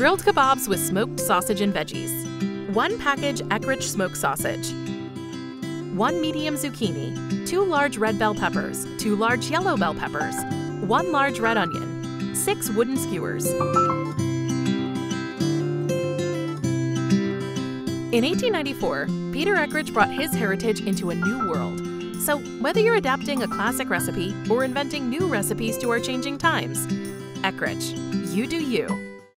grilled kebabs with smoked sausage and veggies, one package Eckrich smoked sausage, one medium zucchini, two large red bell peppers, two large yellow bell peppers, one large red onion, six wooden skewers. In 1894, Peter Eckrich brought his heritage into a new world. So, whether you're adapting a classic recipe or inventing new recipes to our changing times, Eckrich, you do you.